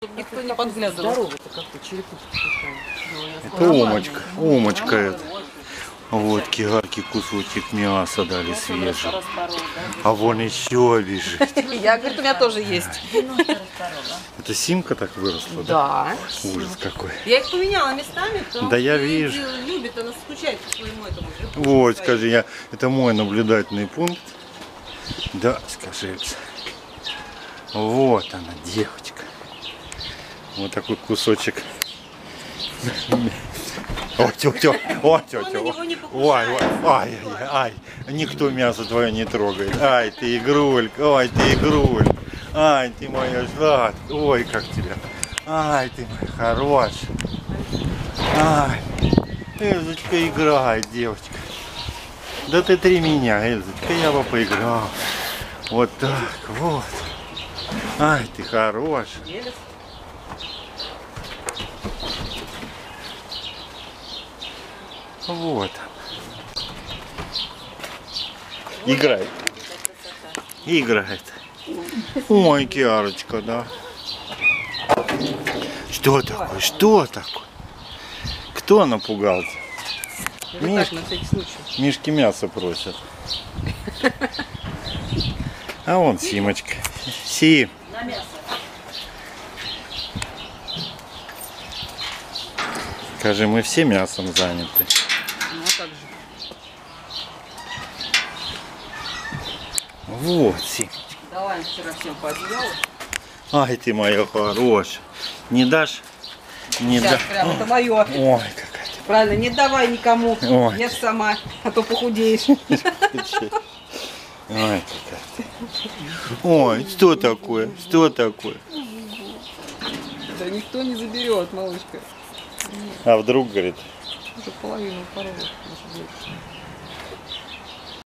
Чтобы никто не подглядывал. Здорово-то как-то, черепушка такая. Это умочка, умочка это. Вот кигарки кусочек мяса дали свежий. А вон еще бежит. Я, говорит, у меня тоже есть. Это симка так выросла, да? Да. Ужас какой. Я их поменяла местами, потому Да я вижу. любит, она скучает по своему этому. Вот, скажи, я, это мой наблюдательный пункт. Да, скажи. Вот она, девочка. Вот такой кусочек. Тё. на него не Ой, ой, ай, ай, никто мясо твое не трогает. Ай, ты игрулька, ой, ты игрулька. Ай, ты моя сладкая, ой, как тебя. Ай, ты моя хорошая. Ай, Эльзочка играет, девочка. Да ты три меня, Эльзочка, я бы поиграл. Вот так, вот. Ай, ты хорошая. Вот. Играет. Играет. Ой, Киарочка, да. Что такое? Что такое? Кто напугался? Это Миш. Мишки мясо просят. А вон Симочка. Сим. Скажи, мы все мясом заняты. Ну, а как же? Вот, Сим. Давай вчера всем по одеялу. Ай, ты моя хорошая. Не дашь? Не Сейчас дашь? прям, это мое. Ой, какая ты Правильно, не давай никому. Ой. Я сама, а то похудеешь. Ой. Ой, что такое? Что такое? Да никто не заберет, малышка. А вдруг, говорит, Уже половину больше.